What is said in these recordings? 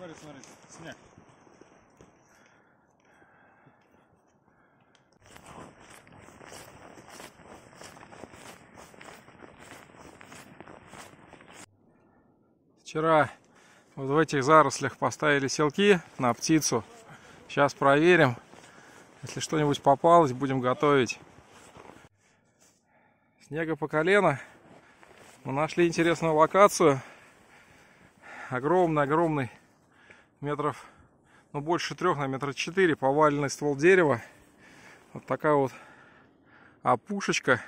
смотри, смотри, снег. Вчера вот в этих зарослях поставили селки на птицу. Сейчас проверим. Если что-нибудь попалось, будем готовить. Снега по колено. Мы нашли интересную локацию. Огромный-огромный, метров, ну больше трех, на метра четыре, поваленный ствол дерева. Вот такая вот опушечка,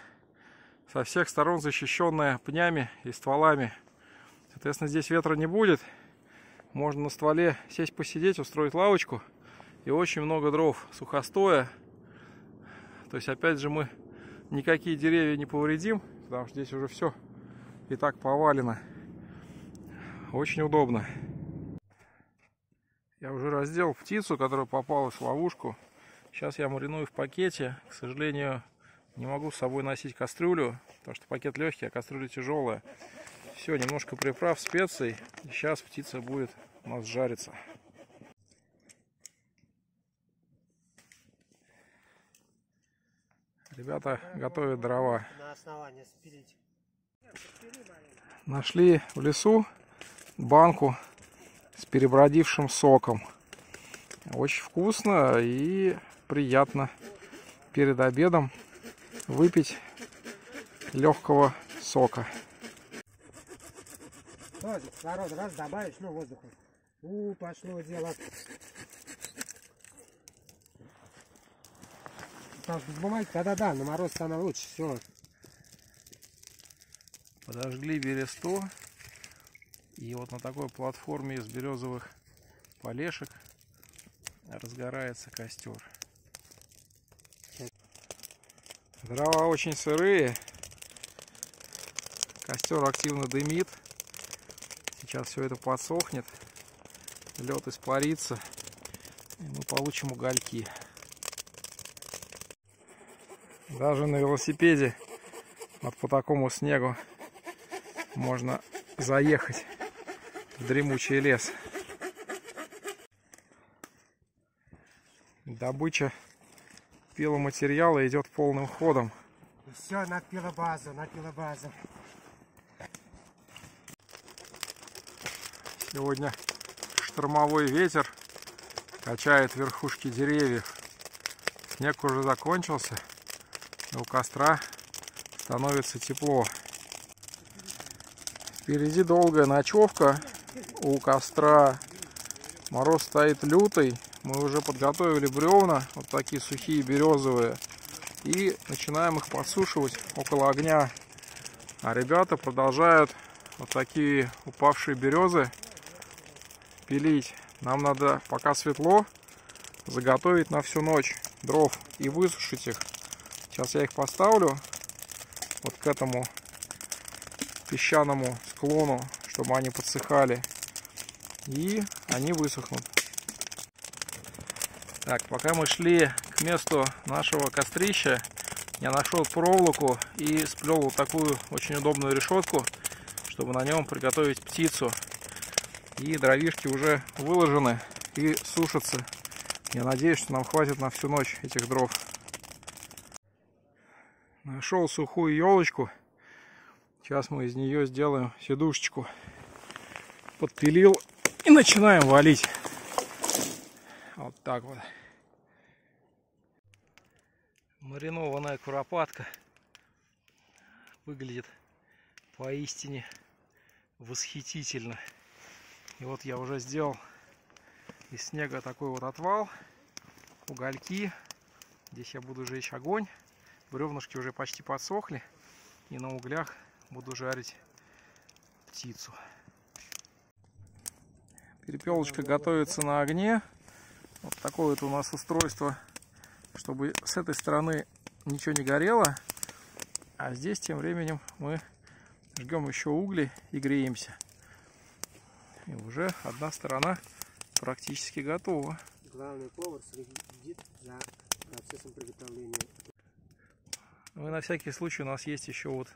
со всех сторон защищенная пнями и стволами. Соответственно, здесь ветра не будет. Можно на стволе сесть посидеть, устроить лавочку. И очень много дров сухостоя. То есть, опять же, мы никакие деревья не повредим, потому что здесь уже все и так повалено. Очень удобно. Я уже раздел птицу, которая попалась в ловушку. Сейчас я мариную в пакете. К сожалению, не могу с собой носить кастрюлю, потому что пакет легкий, а кастрюля тяжелая. Все, немножко приправ, специй. И сейчас птица будет у нас жариться. Ребята готовят дрова. На основании спилить. Нашли в лесу банку с перебродившим соком. Очень вкусно и приятно перед обедом выпить легкого сока. Тоже кислород раз добавишь, ну воздуха. У, пошло дело. Бумаги, да-да-да, на мороз самое лучше, все. Подожгли бересту. И вот на такой платформе из березовых полешек разгорается костер. Дрова очень сырые. Костер активно дымит. Сейчас все это подсохнет. Лед испарится. И мы получим угольки. Даже на велосипеде вот по такому снегу можно заехать дремучий лес. Добыча пиломатериала идет полным ходом. Все, на пилобазу, на пилобазу. Сегодня штормовой ветер качает верхушки деревьев. Снег уже закончился, и у костра становится тепло. Впереди долгая ночевка у костра. Мороз стоит лютый. Мы уже подготовили бревна, вот такие сухие березовые. И начинаем их подсушивать около огня. А ребята продолжают вот такие упавшие березы пилить. Нам надо, пока светло, заготовить на всю ночь дров и высушить их. Сейчас я их поставлю вот к этому песчаному склону, чтобы они подсыхали. И они высохнут. Так, пока мы шли к месту нашего кострища, я нашел проволоку и сплел вот такую очень удобную решетку, чтобы на нем приготовить птицу. И дровишки уже выложены и сушатся. Я надеюсь, что нам хватит на всю ночь этих дров. Нашел сухую елочку. Сейчас мы из нее сделаем сидушечку. Подпилил и начинаем валить. Вот так вот. Маринованная куропатка выглядит поистине восхитительно. И вот я уже сделал из снега такой вот отвал, угольки. Здесь я буду жечь огонь. Бревнышки уже почти подсохли. И на углях буду жарить птицу. Перепелочка готовится на огне. Вот такое вот у нас устройство, чтобы с этой стороны ничего не горело. А здесь тем временем мы жгем еще угли и греемся. И уже одна сторона практически готова. Главный повар следит за процессом приготовления. Ну и на всякий случай у нас есть еще вот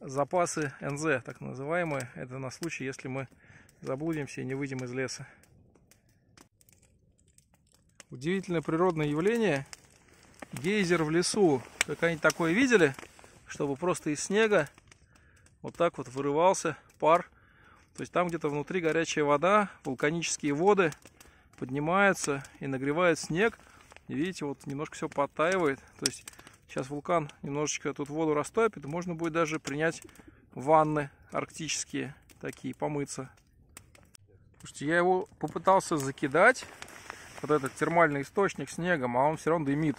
запасы НЗ, так называемые. Это на случай, если мы заблудимся и не выйдем из леса. Удивительное природное явление. Гейзер в лесу. Вы когда-нибудь такое видели? Чтобы просто из снега вот так вот вырывался пар. То есть там где-то внутри горячая вода, вулканические воды поднимаются и нагревают снег. И видите, вот немножко все подтаивает. То есть сейчас вулкан немножечко тут воду растопит. Можно будет даже принять ванны арктические такие, помыться. Слушайте, я его попытался закидать, вот этот термальный источник снегом, а он все равно дымит.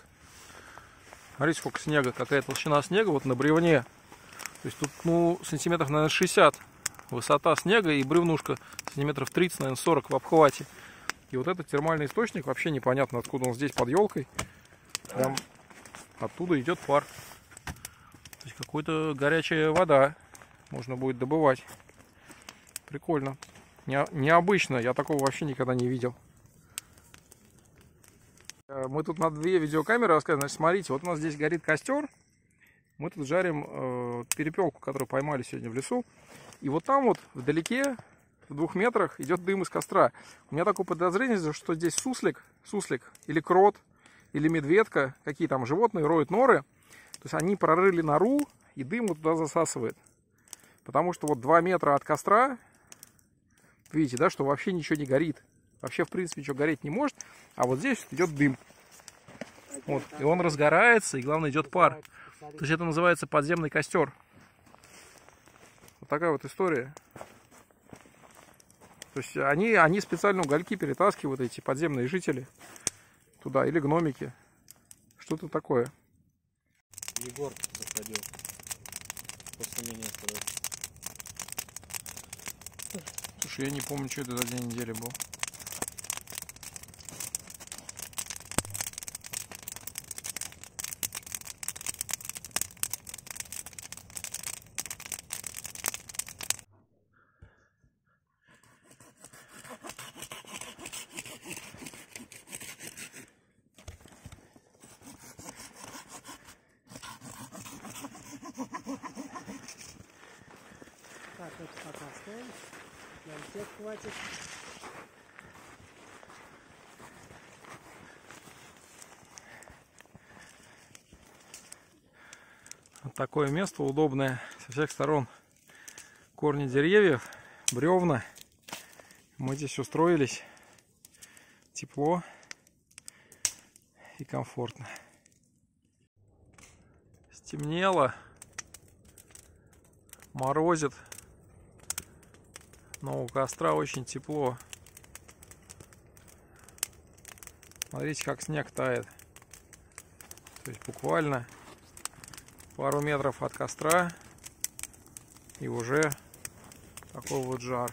Смотрите, сколько снега, какая толщина снега вот на бревне. То есть тут, ну, сантиметров, наверное, 60 высота снега и бревнушка сантиметров 30, наверное, 40 в обхвате. И вот этот термальный источник, вообще непонятно, откуда он здесь под елкой. Прям оттуда идет пар. То есть какая-то горячая вода можно будет добывать. Прикольно. Не, необычно, я такого вообще никогда не видел. Э, мы тут на две видеокамеры рассказываем. Значит, смотрите, вот у нас здесь горит костер. Мы тут жарим э, перепелку, которую поймали сегодня в лесу. И вот там вот, вдалеке, в двух метрах, идет дым из костра. У меня такое подозрение, что здесь суслик, суслик или крот, или медведка, какие там животные роют норы. То есть они прорыли нору, и дым вот туда засасывает. Потому что вот 2 метра от костра, видите, да, что вообще ничего не горит. Вообще, в принципе, ничего гореть не может. А вот здесь идет дым. Вот. И он разгорается, и главное, идет пар. То есть это называется подземный костер. Вот такая вот история. То есть они, они специально угольки перетаскивают, эти подземные жители, туда, или гномики. Что-то такое. Егор заходил. После меня сказал. Слушай, я не помню, что это за день недели был. Так, это пока оставим. Нам всех хватит. Вот такое место удобное со всех сторон. Корни деревьев, бревна. Мы здесь устроились. Тепло и комфортно. Стемнело. Морозит. Но у костра очень тепло. Смотрите, как снег тает. То есть буквально пару метров от костра и уже такой вот жар.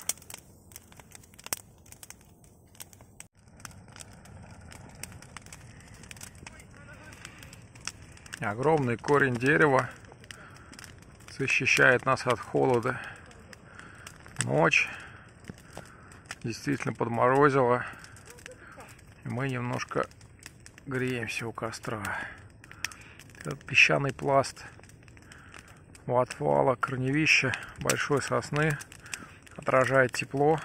Огромный корень дерева защищает нас от холода. Ночь действительно подморозила. И мы немножко греемся у костра. Этот песчаный пласт у отвала корневища большой сосны отражает тепло.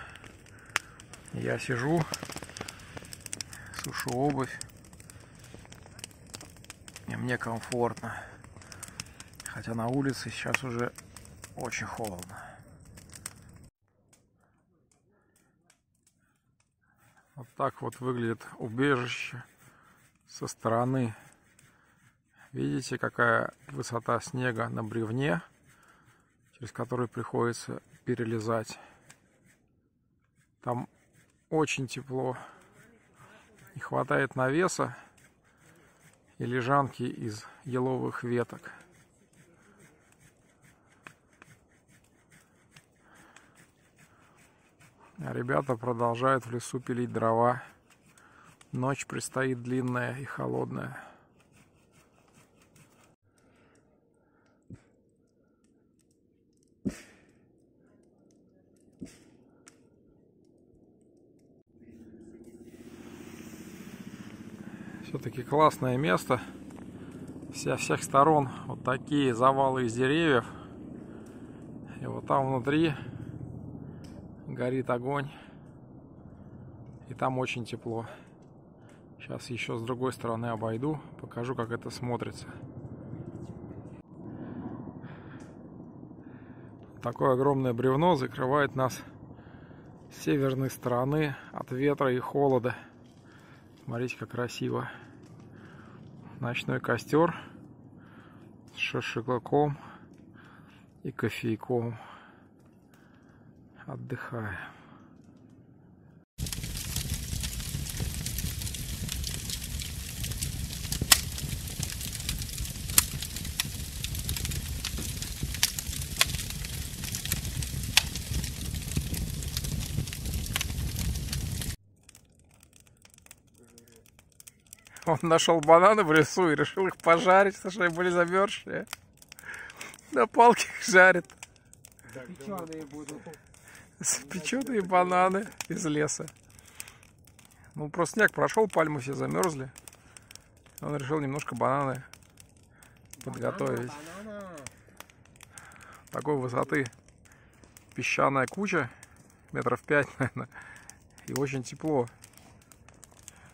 Я сижу, сушу обувь, и мне комфортно. Хотя на улице сейчас уже очень холодно. Так вот выглядит убежище со стороны. Видите, какая высота снега на бревне, через который приходится перелезать. Там очень тепло. Не хватает навеса и лежанки из еловых веток. Ребята продолжают в лесу пилить дрова. Ночь предстоит длинная и холодная. Все-таки классное место. Со всех сторон вот такие завалы из деревьев. И вот там внутри горит огонь. И там очень тепло. Сейчас еще с другой стороны обойду, покажу, как это смотрится. Такое огромное бревно закрывает нас с северной стороны от ветра и холода. Смотрите, как красиво. Ночной костер с шашлыком и кофейком. Отдыхаем. Он нашел бананы в лесу и решил их пожарить, потому что они были замерзшие. На палке их жарит. Печеные будут. Печеные бананы из леса. Ну, просто снег прошел, пальмы все замерзли. Он решил немножко бананы подготовить. Такой высоты песчаная куча, метров пять, наверное, и очень тепло.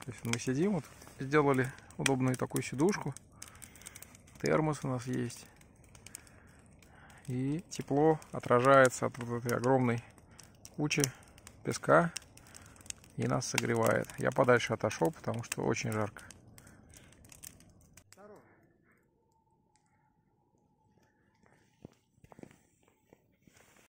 То есть мы сидим, вот сделали удобную такую сидушку. Термос у нас есть. И тепло отражается от вот этой огромной кучи песка и нас согревает. Я подальше отошел, потому что очень жарко.